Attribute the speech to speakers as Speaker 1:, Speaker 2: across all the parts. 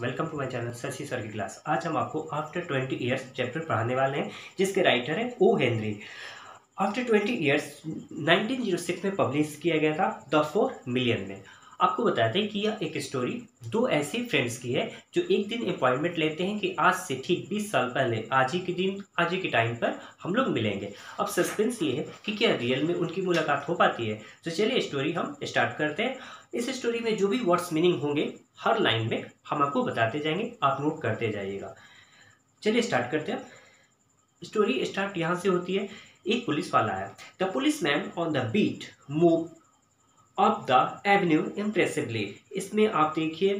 Speaker 1: Welcome to my channel Shashi sir की class आज हम आपको आफ्टर ट्वेंटी ईयर्स चैप्टर पढ़ाने वाले हैं, जिसके राइटर हैं O Henry After Twenty Years 1906 में पब्लिश किया गया था द फोर मिलियन में। आपको बताते हैं कि यह एक स्टोरी दो ऐसे फ्रेंड्स की है जो एक दिन अपॉइंटमेंट लेते हैं कि आज से ठीक 20 साल पहले, आज ही के दिन, आज ही के टाइम पर हम लोग मिलेंगे। अब सस्पेंस ये है कि क्या रियल में उनकी मुलाकात हो पाती है। तो चलिए स्टोरी हम स्टार्ट करते हैं। इस स्टोरी में जो भी वर्ड्स मीनिंग होंगे, हर लाइन में हम आपको बताते जाएँगे, आप नोट करते जाइएगा। चलिए स्टार्ट करते हैं। स्टोरी स्टार्ट यहाँ से होती है। एक पुलिस वाला है the police man on the beat move up the avenue impressively इसमें आप देखिए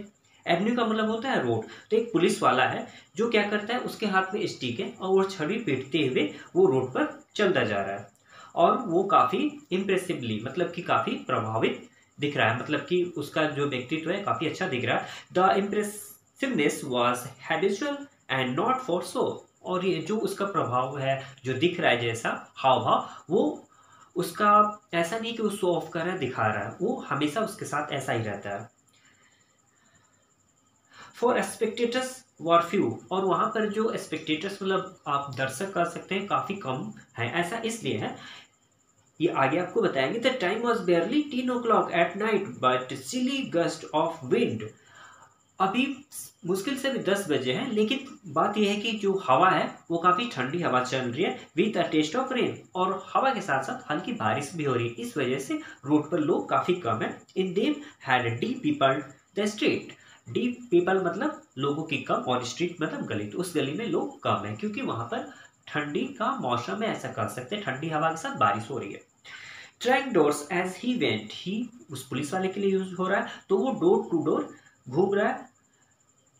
Speaker 1: एवेन्यू का मतलब होता है रोड तो एक पुलिस वाला है, जो क्या करता है, उसके हाथ में स्टिक है और वो छड़ी पीटते हुए वो रोड पर चलता जा रहा है। और वो काफ़ी इम्प्रेसिवली मतलब कि काफ़ी प्रभावित दिख रहा है मतलब कि उसका जो व्यक्तित्व है, काफ़ी अच्छा दिख रहा है। The impressiveness was habitual and not for show और ये जो उसका प्रभाव है, जो दिख रहा है जैसा हाव भाव वो उसका ऐसा नहीं कि वो शो ऑफ़ कर रहा है, दिखा रहा है। वो हमेशा उसके साथ ऐसा ही रहता है। फॉर एक्सपेक्टेटर्स वर फ्यू और वहाँ पर जो एक्सपेक्टेटर्स मतलब आप दर्शक कर सकते हैं, काफ़ी कम है। ऐसा इसलिए है, ये आगे आपको बताएँगे the time was barely ten o'clock at night but chilly gust of wind अभी मुश्किल से भी दस बजे हैं, लेकिन बात यह है कि जो हवा है, वो काफ़ी ठंडी हवा चल रही है with a taste of rain और हवा के साथ साथ हल्की बारिश भी हो रही है। इस वजह से रोड पर लोग काफ़ी कम है। In them had depeopled the street depeopled मतलब लोगों की कम, और स्ट्रीट मतलब गली। तो उस गली में लोग कम है, क्योंकि वहाँ पर ठंडी का मौसम है, ऐसा कर सकते हैं। ठंडी हवा के साथ बारिश हो रही है। Track doors as he went ही उस पुलिस वाले के लिए यूज़ हो रहा है। तो वो डोर टू डोर घूम रहा है।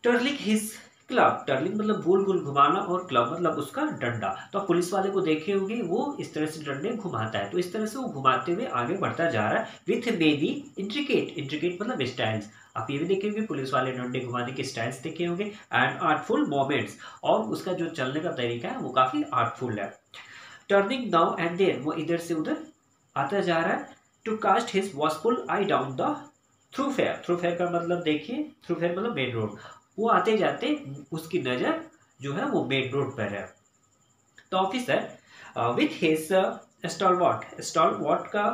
Speaker 1: टर्लिंग हिज क्लब टर्लिंग मतलब गोल गोल घुमाना और क्लब मतलब उसका डंडा। तो आप पुलिस वाले को देखे होंगे, वो इस तरह से डंडे घुमाता है। तो इस तरह से वो घुमाते हुए आगे बढ़ता जा रहा है विथ बेबी इंट्रिकेट इंट्रिकेट मतलब स्टाइल्स आप ये भी देखे होंगे, पुलिस वाले डंडे घुमाने के स्टाइल्स देखे होंगे। एंड आर्टफुल मोमेंट्स और उसका जो चलने का तरीका है, वो काफ़ी आर्टफुल है। टर्निंग नाउ एंड देन वो इधर से उधर आता जा रहा है। To cast his watchful eye down the thoroughfare thoroughfare का मतलब देखिए थ्रू फेयर मतलब मेन रोड वो आते जाते उसकी नज़र जो है वो मेन रोड पर है। तो officer with his stalwart stalwart का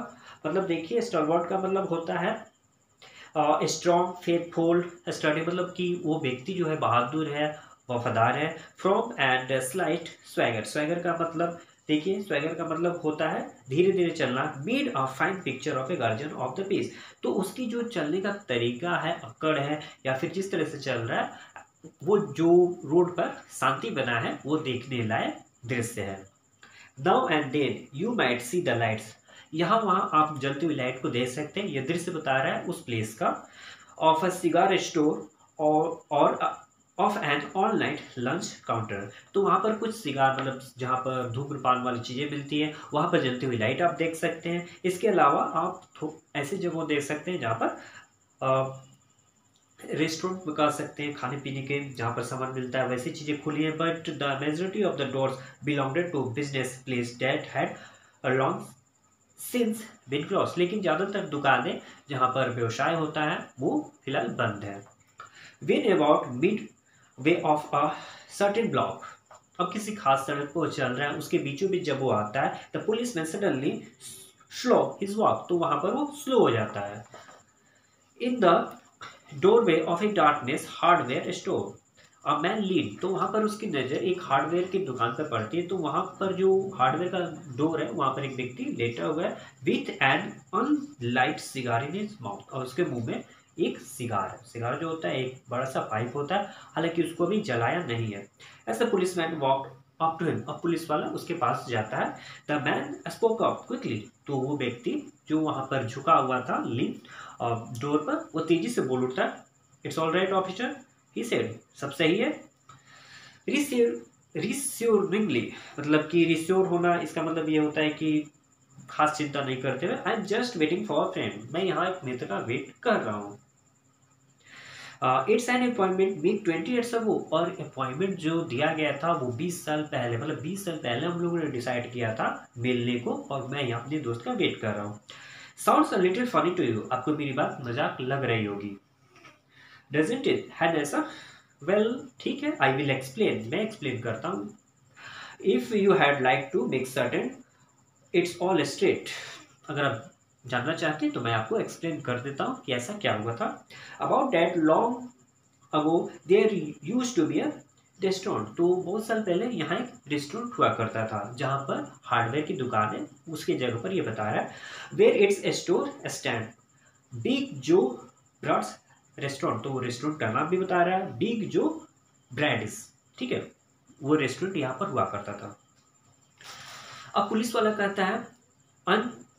Speaker 1: मतलब देखिए स्टॉल वॉट का मतलब होता है स्ट्रॉन्ग फेथफुल स्टडी मतलब कि वो व्यक्ति जो है बहादुर है, वफादार है form and slight swagger swagger का मतलब देखिए स्वैगर का मतलब होता है धीरे धीरे चलना made a fine picture of a guardian of the peace तो उसकी जो चलने का तरीका है अकड़ है, या फिर जिस तरह से चल रहा है, वो जो रोड पर शांति बना है, वो देखने लायक दृश्य है। Now and then you might see the lights यहाँ वहाँ आप जलती हुई लाइट को देख सकते हैं। यह दृश्य बता रहा है उस प्लेस का। ऑफ़ अ सिगार स्टोर और और ऑफ़ एन ऑनलाइन लंच काउंटर तो वहाँ पर कुछ सिगार मतलब जहाँ पर धूम्रपान वाली चीज़ें मिलती हैं, वहाँ पर जलती हुई लाइट आप देख सकते हैं। इसके अलावा आप ऐसे जगह देख सकते हैं जहाँ पर रेस्टोरेंट में कह सकते हैं, खाने पीने के जहाँ पर सामान मिलता है, वैसी चीज़ें खुली हैं। But the majority of the doors belonged to business place that had long since been close लेकिन ज़्यादातर दुकानें जहाँ पर व्यवसाय होता है, वो फ़िलहाल बंद है। When about midway of a certain block अब किसी खास सड़क पर चल रहा है, उसके बीचों बीच जब वो आता है the police man suddenly slow his walk तो वहाँ पर वो स्लो हो जाता है। In the doorway of a darkness hardware store a man leaned तो वहाँ पर उसकी नज़र एक हार्डवेयर की दुकान पर पड़ती है तो वहाँ पर जो हार्डवेयर का डोर है, वहाँ पर एक व्यक्ति लेटा हुआ है with an unlit cigar in his mouth और उसके मुँह में एक सिगार सिगार जो होता है, एक बड़ा सा पाइप होता है, हालाँकि उसको अभी जलाया नहीं है। ऐसा police man walk up to him अब पुलिस वाला उसके पास जाता है। The man spoke up quickly तो वो व्यक्ति जो वहाँ पर झुका हुआ था, लिंक डोर पर, वो तेज़ी से बोल उठता है it's all right officer he said सब सही है? रिस्योरिंगली मतलब कि रिस्योर होना, इसका मतलब ये होता है कि खास चिंता नहीं करते हुए I am just waiting for friend मैं यहाँ एक मित्र का वेट कर रहा हूँ। It's an appointment week twenty eights वो और अपॉइंटमेंट जो दिया गया था, वो बीस साल पहले मतलब बीस साल पहले हम लोगों ने डिसाइड किया था मिलने को, और मैं यहाँ अपने दोस्त का वेट कर रहा हूँ। Sounds a little funny to you आपको मेरी बात मज़ाक लग रही होगी। डजेंट इट है ऐसा? वेल ठीक है आई विल एक्सप्लेन मैं एक्सप्लेन करता हूँ। If you had like to make certain it's all straight अगर आप जानना चाहते हैं तो मैं आपको एक्सप्लेन कर देता हूँ कि ऐसा क्या हुआ था। About that long ago there used to be a restaurant तो बहुत साल पहले यहाँ एक रेस्टोरेंट हुआ करता था, जहाँ पर हार्डवेयर की दुकान है, उसके जगह पर ये बता रहा है। Where it's store stand big जो ब्रॉड्स रेस्टोरेंट तो वो रेस्टोरेंट का नाम भी बता रहा है। बिग जो ब्रैडिस ठीक है? वो रेस्टोरेंट यहाँ पर हुआ करता था। अब पुलिस वाला कहता है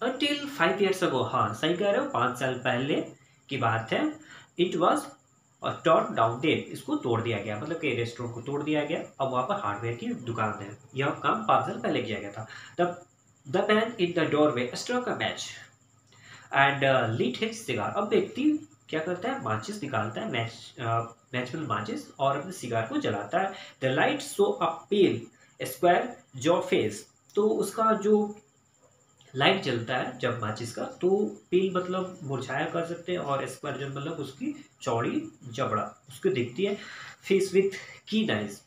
Speaker 1: अनटिल फाइव ईयर्स अगो हाँ सही कह रहे हो, पाँच साल पहले की बात है। इट वॉज़ टॉट डाउन डेट इसको तोड़ दिया गया मतलब कि रेस्टोरेंट को तोड़ दिया गया। अब वहाँ पर हार्डवेयर की दुकान है। यह काम पाँच साल पहले किया गया था। तब the man in the doorway struck a match and lit his cigar अब व्यक्ति क्या करता है? माचिस निकालता है मैच मैच में माचिस और अपने सिगार को जलाता है। The light showed a pale square jaw face तो उसका जो लाइट जलता है जब माचिस का तो पील मतलब मुरझाया कर सकते हैं और स्क्वायर जो मतलब उसकी चौड़ी जबड़ा, उसको दिखती है। फेस विथ की नाइज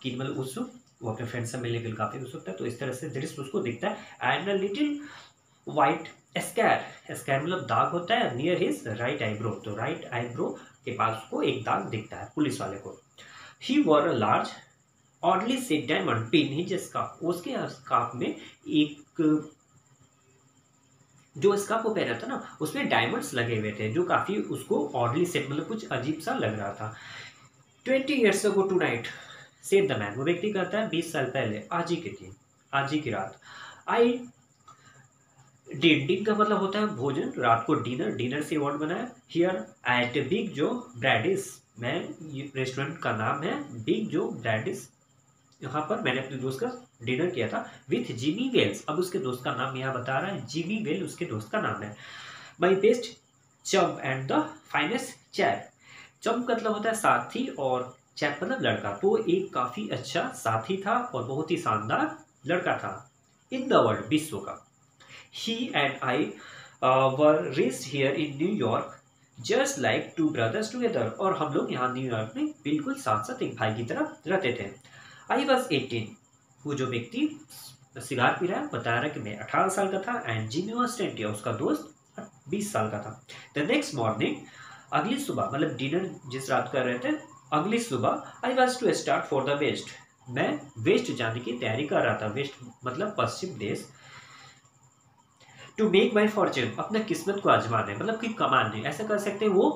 Speaker 1: की मतलब उस, वो अपने फ्रेंड से मिलने के लिए काफ़ी उत्सुक है तो इस तरह से दृश्य उसको दिखता है। And a little white scar scar मतलब दाग होता है नियर हिज राइट आईब्रो तो राइट आईब्रो के पास उसको एक दाग दिखता है पुलिस वाले को। He wore a large oddly set diamond pin his scarf उसके स्काफ में एक जो स्काफ वो पहना था ना, उसमें डायमंड्स लगे हुए थे, जो काफ़ी उसको ऑडली सेट मतलब कुछ अजीब सा लग रहा था। Twenty years ago tonight said the man वो व्यक्ति कहता है, बीस साल पहले, आज ही के दिन, आज ही की रात। आई डिन डिन का मतलब होता है भोजन, रात को डिनर डिनर से वर्ड बनाया? Here at Big Joe Brady's मैं रेस्टोरेंट का नाम है बिग जो ब्रैडिस यहाँ पर मैंने अपने दोस्त का डिनर किया था विथ जिमी वेल्स। अब उसके दोस्त का नाम यहाँ बता रहा है। जिमी वेल, उसके दोस्त का नाम है। My best chum and the finest chap chum का मतलब होता है साथी और चैप मतलब लड़का। तो एक काफ़ी अच्छा साथी था और बहुत ही शानदार लड़का था। इन द वर्ल्ड विश्व का। He and I were raised here in New York just like two brothers together और हम लोग यहाँ न्यूयॉर्क में बिल्कुल साथ साथ एक भाई की तरह रहते थे। आई वॉज़ एटीन वो जो व्यक्ति सिगार पी रहा है बता रहा है कि मैं अठारह साल का था एंड जिमी ट्वेंटी उसका दोस्त बीस साल का था। द नेक्स्ट मॉर्निंग अगली सुबह मतलब डिनर जिस रात कर रहे थे, अगली सुबह I was to start for the West मैं वेस्ट जाने की तैयारी कर रहा था वेस्ट मतलब पश्चिम देश। टू मेक माई फॉर्चून अपना किस्मत को आजमाने मतलब कि कमाने, ऐसा कर सकते हैं वो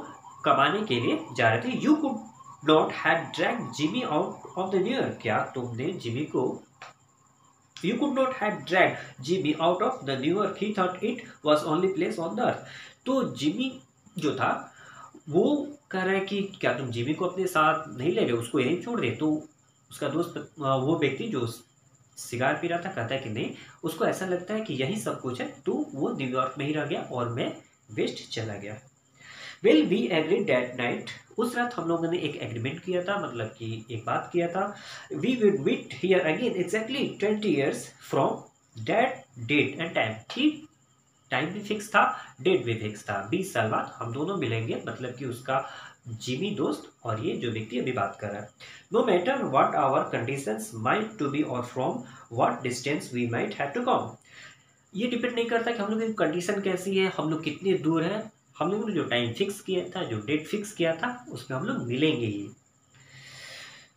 Speaker 1: कमाने के लिए जा रहे थे। You could not had drag Jimmy out of the new क्या तुमने जिमी को could not had drag Jimmy out of the new year he thought it was only place on the earth तो जिमी जो था, वो कह रहा है कि क्या तुम जिमी को अपने साथ नहीं ले गए उसको यहीं छोड़ दे। तो उसका दोस्त वो व्यक्ति जो सिगार पी रहा था, कहता है कि नहीं, उसको ऐसा लगता है कि यही सब कुछ है। तो वो न्यूयॉर्क में ही रह गया और मैं वेस्ट चला गया। Well we agree that night उस रात हम लोगों ने एक एग्रीमेंट किया था मतलब कि एक बात किया था। We would meet here again exactly twenty years from that date and time ठीक? टाइम भी फिक्स था डेट भी फिक्स था। बीस साल बाद हम दोनों मिलेंगे मतलब कि उसका जिमी दोस्त और ये जो व्यक्ति अभी बात कर रहा है। No matter what our condition might to be or from what distance we might have to come ये डिपेंड नहीं करता कि हम लोग की कंडीशन कैसी है, हम लोग कितने दूर हैं। हम लोगों ने जो टाइम फिक्स किया था, जो डेट फिक्स किया था, उसमें हम लोग मिलेंगे ही।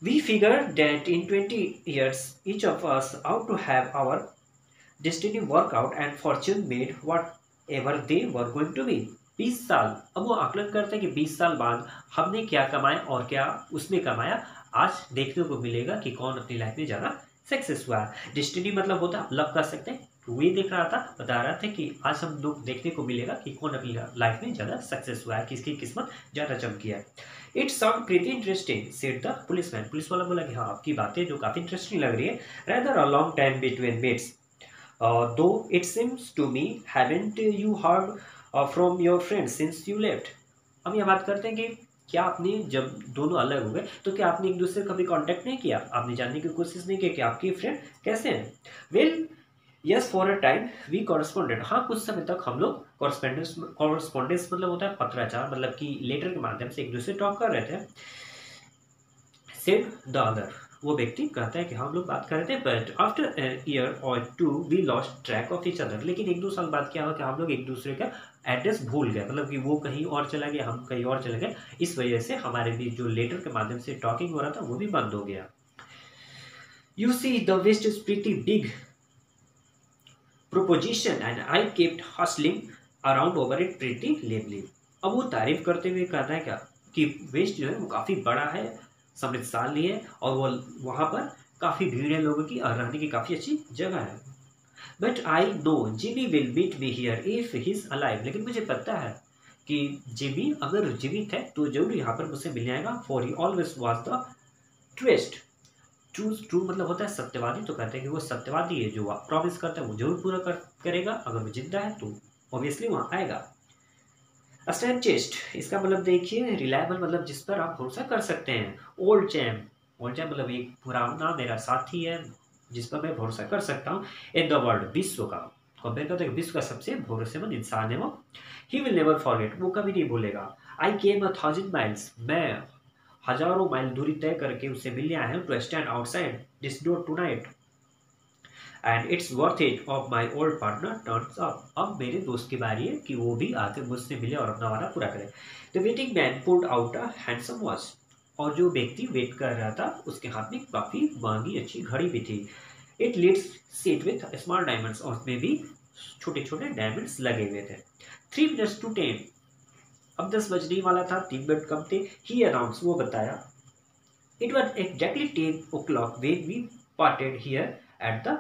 Speaker 1: We figure that in twenty years each of us ought to have our destiny work out and fortune made whatever they were going to be बीस साल। अब वो आकलन करते हैं कि बीस साल बाद हमने क्या कमाया और क्या उसने कमाया। आज देखने को मिलेगा कि कौन अपनी लाइफ में ज़्यादा सक्सेस हुआ। डिस्टिनी मतलब होता है लव कर सकते हैं। वही देख रहा था, बता रहा था कि आज हम लोग देखने को मिलेगा कि कौन अपनी लाइफ में ज़्यादा सक्सेस हुआ है, किसकी किस्मत ज़्यादा चमकी है। It sound pretty interesting said the policeman police वाला बोला कि हाँ आपकी बातें जो काफ़ी इंटरेस्टिंग लग रही है। Rather a long time between meets though it seems to me haven't you heard from your friend since you left हम यह बात करते हैं कि क्या आपने जब दोनों अलग हो गए तो क्या आपने एक दूसरे कभी कांटेक्ट नहीं किया? आपने जानने की कोशिश नहीं की कि आपके फ्रेंड कैसे हैं? Well yes for a time we corresponded हाँ कुछ समय तक हम लोग कॉरस्पॉन्डेंस कॉरस्पॉन्डेंस मतलब होता है पत्राचार मतलब कि लेटर के माध्यम से एक दूसरे टॉक कर रहे थे। सेव द अदर वो व्यक्ति कहता है कि हम लोग बात कर रहे थे but after year or two we lost track of each other लेकिन एक दो साल बाद क्या हुआ कि हम लोग एक दूसरे का एड्रेस भूल गए। मतलब कि वो कहीं और चला गया, हम कहीं और चले गए। इस वजह से हमारे बीच जो लेटर के माध्यम से टॉकिंग हो रहा था, वो भी बंद हो गया। You see the West is pretty big proposition and I kept hustling around over it pretty lively अब वो तारीफ़ करते हुए कहता है क्या? कि वेस्ट जो है, वो काफ़ी बड़ा है समृद्धशाली है और वो वहाँ पर काफ़ी भीड़ है लोगों की और रहने की काफ़ी अच्छी जगह है। But I know Jimmy will meet me here if he is alive लेकिन मुझे पता है कि जिमी अगर जीवित है तो ज़रूर यहाँ पर मुझसे मिल जाएगा for he always was the truest true true मतलब होता है सत्यवादी तो कहते हैं कि वो सत्यवादी है जो प्रॉमिस करता है वो ज़रूर पूरा कर, करेगा। अगर वो ज़िंदा है तो ऑब्वियसली वहाँ आएगा। स्टैंड इसका मतलब देखिए रिलायबल मतलब जिस पर आप भरोसा कर सकते हैं। ओल्ड चैम ओल्ड चैम मतलब एक पुराना मेरा साथी है, जिस पर मैं भरोसा कर सकता हूँ। इन द वर्ल्ड विश्व का। कंपेयर करते हैं विश्व का सबसे भरोसेमंद इंसान है वो। ही विल नेवर फॉरगेट वो कभी नहीं भूलेगा। आई केम अ थाउज़ेंड माइल्स मैं हज़ारों माइल दूरी तय करके उससे मिलने आया हूँ। To stand outside this door tonight and it's worth it if my old partner turns up अब मेरे दोस्त की बारी है कि वो भी आकर मुझसे मिले और अपना वादा पूरा करे। The waiting man pulled out a handsome watch और जो व्यक्ति वेट कर रहा था, उसके हाथ में काफ़ी महँगी, अच्छी घड़ी भी थी। It lids set with small diamonds और उसमें भी छोटे छोटे डायमंड्स लगे हुए थे। थ्री मिनट्स टू टेन अब दस बजने वाला था, तीन मिनट कम थे ही अनाउंस वो बताया। It was exactly ten o'clock when we parted here at the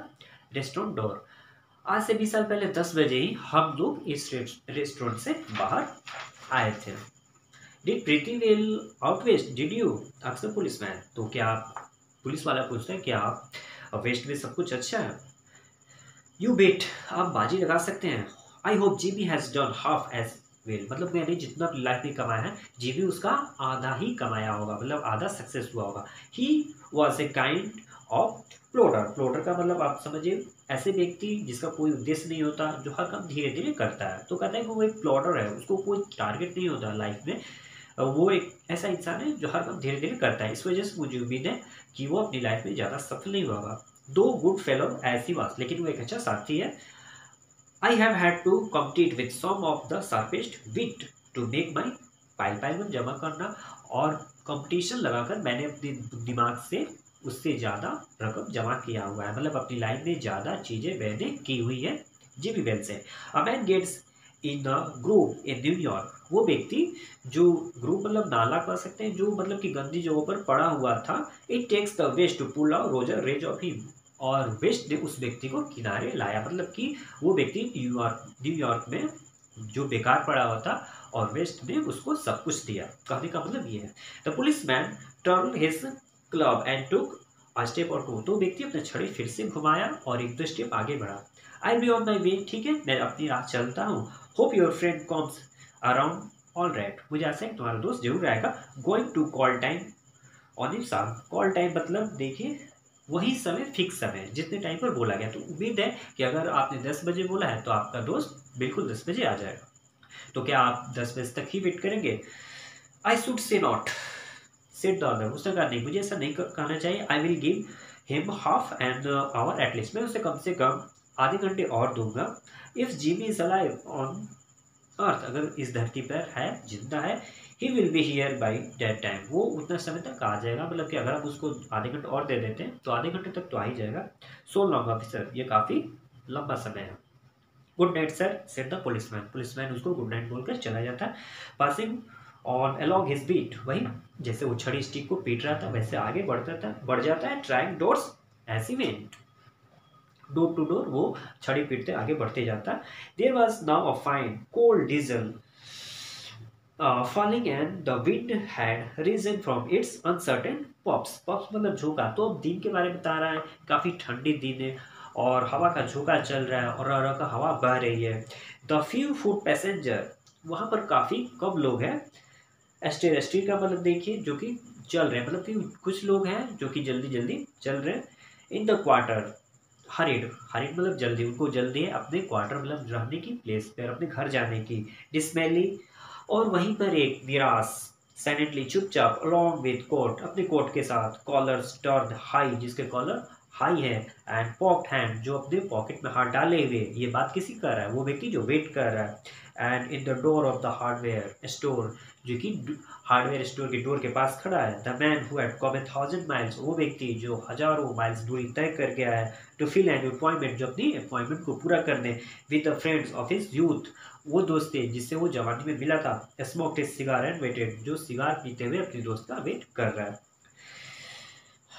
Speaker 1: restaurant door. आज से बीस साल पहले दस बजे ही हम लोग इस रेस्टोरेंट से बाहर आए थे। Did pretty well out West did you अक्सर पुलिस मैन तो क्या आप पुलिस वाला पूछते हैं क्या आप वेस्ट में सब कुछ अच्छा है? यू बेट आप बाजी लगा सकते हैं। I hope Jimmy has done half as well मतलब मैंने जितना लाइफ में कमाया है जी बी उसका आधा ही कमाया होगा। मतलब आधा सक्सेस हुआ होगा। He was a kind of plodder plodder का मतलब आप समझिए, ऐसे व्यक्ति जिसका कोई उद्देश्य नहीं होता, जो हर काम धीरे धीरे करता है तो कहता है कि वो एक प्लॉटर है, उसको कोई टारगेट नहीं होता लाइफ में। वो एक ऐसा इंसान है जो हर काम धीरे धीरे करता है, इस वजह से मुझे उम्मीद है कि वो अपनी लाइफ में ज़्यादा सफल नहीं होगा। दो गुड फेलो ऐसी बात लेकिन वो एक अच्छा साथी है। I have had to compete with some of the sharpest wit to make my pile pile जमा करना और कंपटीशन लगाकर मैंने अपने दिमाग से उससे ज़्यादा रकम जमा किया हुआ है। मतलब अपनी लाइफ में ज़्यादा चीज़ें मैंने की हुई है, जी बी वेल से a man gets in the groove in New York वो व्यक्ति जो ग्रुप मतलब नाला कह सकते हैं, जो मतलब कि गंदी जगहों पर पड़ा हुआ था it takes the West to pull out razor edge of him और वेस्ट ने उस व्यक्ति को किनारे लाया। मतलब कि वो व्यक्ति न्यूयॉर्क न्यूयॉर्क में जो बेकार पड़ा हुआ था और वेस्ट ने उसको सब कुछ दिया। कहने का मतलब ये है। The policeman turn his club and took a step or two तो व्यक्ति अपने छड़ी फिर से घुमाया और एक दो स्टेप आगे बढ़ा। आई बी ऑन माई वे ठीक है? मैं अपनी राह चलता हूँ। Hope your friend comes around all right मुझे आशा है तुम्हारा दोस्त ज़रूर आएगा। Going to call time on it साल कॉल टाइम मतलब देखिए, वही समय फिक्स समय। जितने टाइम पर बोला गया तो उम्मीद है कि अगर आपने दस बजे बोला है तो आपका दोस्त बिल्कुल दस बजे आ जाएगा। तो क्या आप दस बजे तक ही वेट करेंगे? I should say not said other उसने कहा, नहीं, मुझे ऐसा नहीं कहना चाहिए। I will give him half an hour at least मैं उसे कम से कम आधे घंटे और दूँगा। If Jimmy is alive on earth अगर इस धरती पर है, ज़िंदा है he will be here by that time वो उतना समय तक आ जाएगा। मतलब कि अगर आप उसको आधे घंटे और दे देते हैं तो आधे घंटे तक तो आ ही जाएगा। सो लॉन्ग ऑफिसर ये काफ़ी लंबा समय है। Good night sir said the policeman policeman उसको गुड नाइट बोलकर चला जाता। है passing on along his beat वही, जैसे वो छड़ी स्टिक को पीट रहा था, वैसे आगे बढ़ता था, बढ़ जाता है ट्राइंग डोर्स ऐसी में डोर टू डोर वो छड़ी पीटते, आगे बढ़ते जाता. There was now a fine cold drizzle falling and the wind had risen from its uncertain puffs puffs मतलब झोंका। तो अब दिन के बारे में बता रहा है, काफ़ी ठंडी दिन है और हवा का झोंका चल रहा है और का हवा बह रही है। द फ्यू फ़ूड पैसेंजर वहाँ पर काफ़ी कम लोग हैं। एस्टेर एस्टेर का मतलब देखिए, जो कि चल रहे हैं मतलब कि कुछ लोग हैं जो कि जल्दी जल्दी चल रहे हैं। In the quarter hurried hurried मतलब जल्दी, उनको जल्दी है अपने क्वार्टर मतलब रहने की प्लेस पर अपने घर जाने की। डिसमेली और वहीं पर एक निराश सैनेटली चुपचाप अलॉन्ग विद कोट अपने कोट के साथ कॉलर स्टर्ड हाई जिसके कॉलर हाई है एंड पॉक्ट हैंड जो अपने पॉकेट में हाथ डाले हुए, ये बात किसी कर रहा है? वो व्यक्ति जो वेट कर रहा है। And in the door of the hardware store जो कि हार्डवेयर स्टोर के डोर के पास खड़ा है. The man who had come a thousand miles वो व्यक्ति जो हज़ारों माइल्स दूरी तय कर गया है टू फिल एंड अपॉइंटमेंट जो अपनी अपॉइंटमेंट को पूरा करने with the friends of his youth वो दोस्त थे जिससे वो जवानी में मिला था. स्मोक सिगार एंड वेटेड जो सिगार पीते हुए अपने दोस्त का वेट कर रहा है.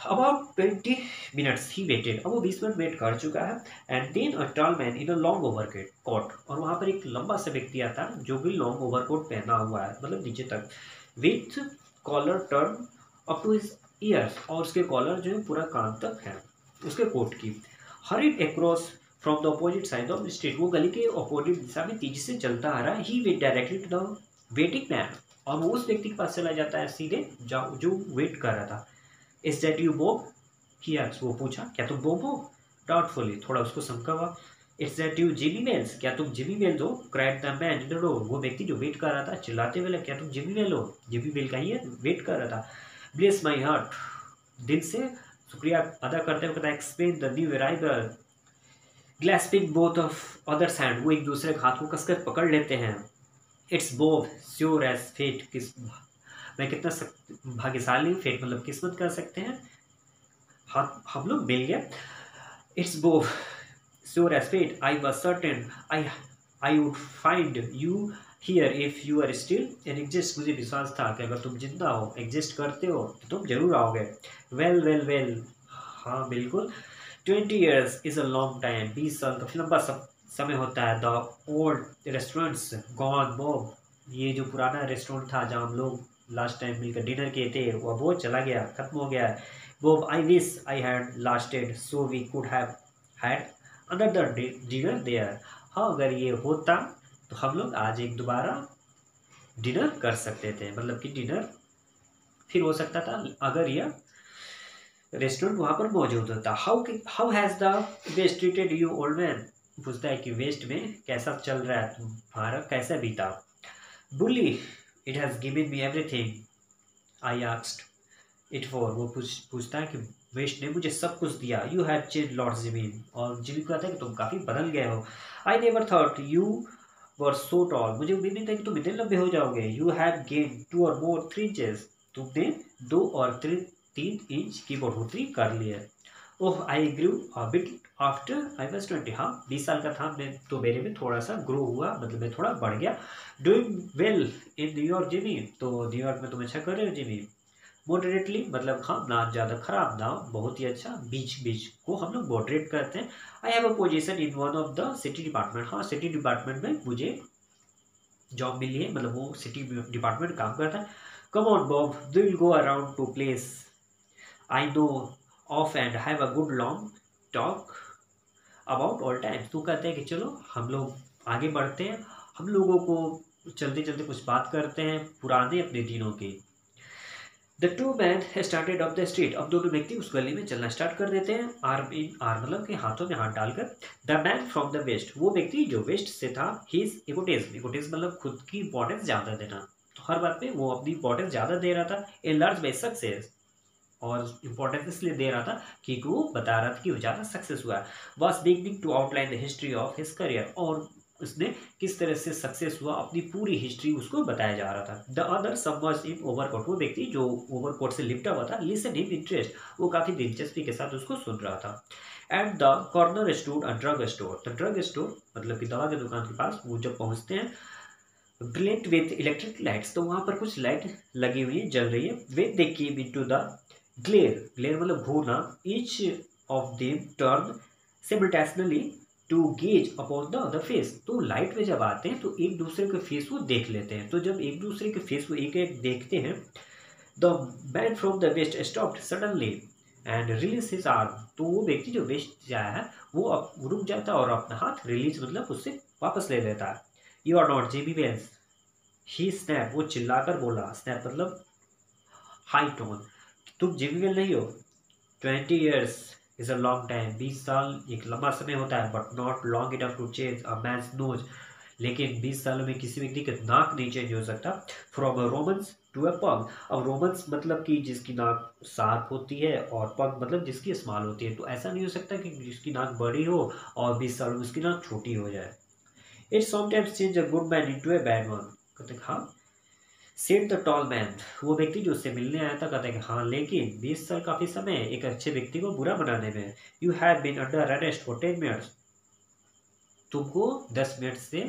Speaker 1: About twenty minutes he waited अब वो बीस मिनट वेट कर चुका है. And then a tall man in a long overcoat और वहाँ पर एक लंबा सा व्यक्ति आता है जो भी लॉन्ग ओवर कोट पहना हुआ है मतलब नीचे तक. With collar turn up to his ears और उसके कॉलर जो है पूरा कान तक है, उसके कोट की. Hurried across from the opposite side of street वो गली के अपोजिट दिशा में तेज़ी से चलता आ रहा है. He went directly to the waiting man और वो उस व्यक्ति के पास चला जाता है, सीधे जो वेट कर रहा था. इज़ दैट यू बोब किया वो पूछा, क्या तुम बोब हो? डाउटफुली थोड़ा उसको शंका हुआ। It's that you Jimmy Wells क्या तुम जिमी मेल दो cried the man in door वो व्यक्ति जो वेट कर रहा था, चिल्लाते हुए क्या तुम जिमी मेल हो? जिमी मेल का ही? है वेट कर रहा था। ब्लेस माई हार्ट दिल से शुक्रिया अदा करते हुए कहता exclaimed the new arrival grasping both of other hand वो एक दूसरे के हाथ को कसकर पकड़ लेते हैं। इट्स बोव श्योर एज फेट किस मैं कितना भाग्यशाली फेट मतलब किस्मत कर सकते हैं। हम हम लोग मिल गए। It's Bob sure as fate I was certain I I would find you here if you are still in exist मुझे विश्वास था कि अगर तुम ज़िंदा हो एग्जिस्ट करते हो तो तुम ज़रूर आओगे। वेल वेल वेल हाँ बिल्कुल। Twenty years is a long time बीस साल काफ़ी लंबा समय होता है। The old restaurant's gone Bob ये जो पुराना रेस्टोरेंट था जहाँ हम लोग लास्ट टाइम मिलकर डिनर किए थे, वह वो चला गया, ख़त्म हो गया। वो I wish I had lasted so we could have had another dinner there हाँ अगर ये होता तो हम लोग आज एक दोबारा डिनर कर सकते थे मतलब कि डिनर फिर हो सकता था, अगर यह रेस्टोरेंट वहाँ पर मौजूद होता। How how has the West treated you old man पूछता है कि वेस्ट में कैसा चल रहा है तुम्हारा कैसा बीता? Bully it has given me everything I asked it for वो पूछ, पूछता है कि वेस्ट ने मुझे सब कुछ दिया। You have change lord Jimin और जिमी कहता है कि तुम काफ़ी बदल गए हो। I never thought you were so tall मुझे उम्मीद नहीं था कि तुम इतने लंबे हो जाओगे। यू हैव गेन टू और मोर थ्री इंचेस तुमने दो और तीन इंच की बढ़ोतरी कर ली है। ओह I grew bit after I was twenty हाँ बीस साल का था, मैं तो मेरे में थोड़ा सा ग्रो हुआ मतलब मैं थोड़ा बढ़ गया। Doing well in New York Jimmy तो न्यूयॉर्क में तुम अच्छा कर रहे हो जिमी मॉडरेटली मतलब हाँ ना ज़्यादा खराब, ना बहुत ही अच्छा बीच बीच को हम लोग मॉडरेट करते हैं। I have a position in one of the city department हाँ सिटी डिपार्टमेंट में मुझे जॉब मिली है मतलब वो सिटी डिपार्टमेंट काम करता है। Come on Bob will go around to place I know of and have a good long talk about old times तो कहते हैं कि चलो, हम लोग आगे बढ़ते हैं। हम लोगों को चलते चलते कुछ बात करते हैं पुराने अपने दिनों के। The two man started of the street अब दोनों व्यक्ति उस गली में चलना स्टार्ट कर देते हैं। आर्म इन आर्म मतलब के हाथों में हाथ डालकर। The man from the west वो व्यक्ति जो वेस्ट से था हीज इकोटेज इकोटेज मतलब खुद की इंपॉर्टेंस ज़्यादा देना। तो हर बात पे वो अपनी इंपॉर्टेंस ज़्यादा दे रहा था। ए लार्ज बाई सक्सेस और इम्पोर्टेंस इसलिए दे रहा था क्योंकि वो बता रहा था कि वो ज़्यादा सक्सेस हुआ। Was beginning to outline the history of his career और उसने किस तरह से सक्सेस हुआ, अपनी पूरी हिस्ट्री उसको बताया जा रहा था। द अदर सब इन ओवरकोट वो व्यक्ति जो ओवरकोट से लिपटा हुआ था लिसन इन इंटरेस्ट वो काफ़ी दिलचस्पी के साथ उसको सुन रहा था। At the corner store a drug store the drug store मतलब कि दवा की दुकान के पास, वो जब पहुँचते हैं ब्लिंट विथ इलेक्ट्रिक लाइट्स तो वहाँ पर कुछ लाइट लगी हुई है, जल रही है। वे they came into the glare glare मतलब घूरना each of them turn simultaneously to gaze upon the other face तो लाइट में जब आते हैं तो एक दूसरे के फेस को देख लेते हैं। तो जब एक दूसरे के फेस को एक एक देखते हैं the man from the west stopped suddenly and release his arm तो वो व्यक्ति जो वेस्ट जाया है, वो अब रुक जाता है और अपना हाथ रिलीज़ मतलब उससे वापस ले लेता है। You are not Jimmy Wells he snap वो चिल्लाकर बोला स्नैप मतलब हाई टोन तुम जिमी वेल नहीं हो? Twenty years is a long time बीस साल एक लंबा समय होता है but not long enough to change a man's nose लेकिन बीस सालों में किसी व्यक्ति का नाक नहीं चेंज हो सकता। From a Romans to a pug अब रोमन्स मतलब कि जिसकी नाक साफ़ होती है और पग मतलब जिसकी स्मॉल होती है। तो ऐसा नहीं हो सकता कि जिसकी नाक बड़ी हो और बीस सालों में उसकी नाक छोटी हो जाए। It sometimes change a good man into a bad one कहते हाँ? सेट द टॉल मैन वो व्यक्ति जो उससे मिलने आया था, कहते हैं हाँ लेकिन बीस साल काफ़ी समय एक अच्छे व्यक्ति को बुरा बनाने में। You have been under arrest for ten minutes तुमको दस मिनट से,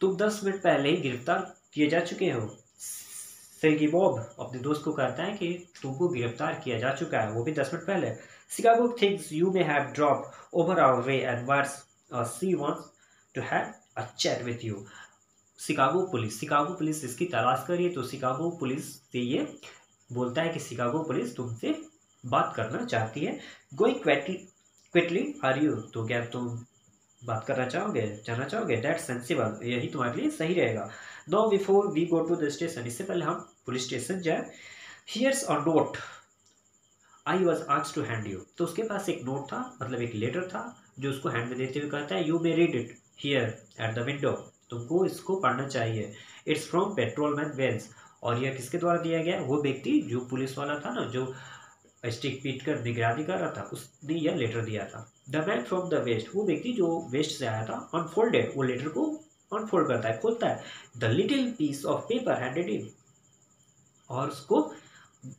Speaker 1: तुम दस मिनट पहले ही गिरफ़्तार किए जा चुके हो। सेगी बॉब अपने दोस्त को कहता है कि तुमको गिरफ़्तार किया जा चुका है, वो भी दस मिनट पहले। Chicago things you may have drop over our way and words she wants to have a chat with you Chicago police Chicago police इसकी तलाश करिए तो शिकागो पुलिस से ये बोलता है कि शिकागो पुलिस तुमसे बात करना चाहती है। Going quietly quietly are you तो क्या तुम बात करना चाहोगे? जाना चाहोगे? दैट सेंसिबल यही तुम्हारे लिए सही रहेगा। No before we go to the station इससे पहले हम पुलिस स्टेशन जाए। Here's a note I was arts to hand you तो उसके पास एक नोट था मतलब एक लेटर था, जो उसको हैंड में देते हुए कहता है you may read it here at the window तुमको इसको पढ़ना चाहिए। इट्स फ्रॉम पेट्रोलमैन वेल्स और यह किसके द्वारा दिया गया? वो व्यक्ति जो पुलिस वाला था ना, जो स्टिक पीट कर निगरानी कर रहा था, उसने यह लेटर दिया था। The man from the west वो व्यक्ति जो वेस्ट से आया था अनफोल्डेड वो लेटर को अनफोल्ड करता है, खोलता है। The little piece of paper handed in और उसको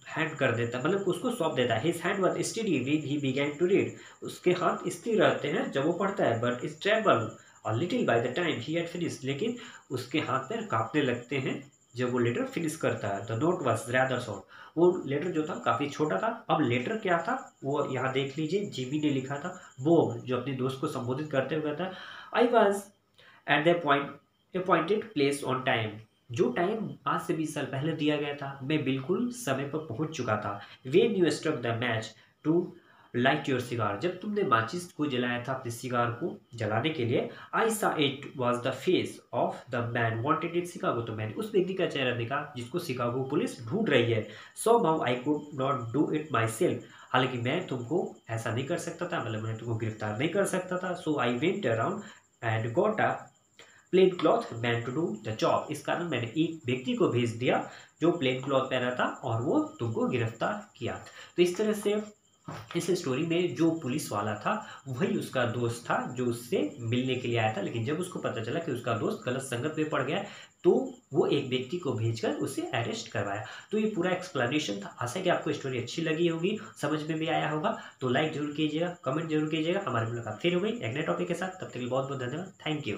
Speaker 1: हैंड कर देता है मतलब उसको सौंप देता है। His hand was steady when he began to read उसके हाथ स्थिर रहते हैं जब वो पढ़ता है बट इज़ ट्रेबल और little by the time he had finish लेकिन उसके हाथ पैर कांपने लगते हैं जब वो लेटर फिनिश करता है। The note was rather short वो लेटर जो था, काफ़ी छोटा था। अब लेटर क्या था, वो यहाँ देख लीजिए जीबी ने लिखा था। वो जो अपने दोस्त को संबोधित करते हुए था I was at the point appointed place on time जो टाइम आज से बीस साल पहले दिया गया था। मैं बिल्कुल समय पर पहुँच चुका था। When you struck the match to light your cigar. जब तुमने माचिस को जलाया था अपने सिगार को जलाने के लिए I saw it was the face of the man wanted it Chicago तो मैंने उस व्यक्ति का चेहरा देखा जिसको सिकागो पुलिस ढूंढ रही है। Somehow I could not do it myself हालाँकि मैं तुमको ऐसा नहीं कर सकता था मतलब मैं तुमको गिरफ़्तार नहीं कर सकता था। So I went around and got a plain cloth man to do the job इस कारण मैंने एक व्यक्ति को भेज दिया जो प्लेन क्लॉथ पहना था और वो तुमको गिरफ़्तार किया। तो इस तरह से इस स्टोरी में जो पुलिस वाला था, वही उसका दोस्त था जो उससे मिलने के लिए आया था। लेकिन जब उसको पता चला कि उसका दोस्त गलत संगत में पड़ गया तो वो एक व्यक्ति को भेजकर उसे अरेस्ट करवाया। तो ये पूरा एक्सप्लेनेशन था। आशा कि आपको स्टोरी अच्छी लगी होगी, समझ में भी आया होगा। तो लाइक ज़रूर कीजिएगा कमेंट ज़रूर कीजिएगा। हमारे मुलाकात फिर हो गई एक नए टॉपिक के साथ। तब तक बहुत बहुत धन्यवाद। Thank you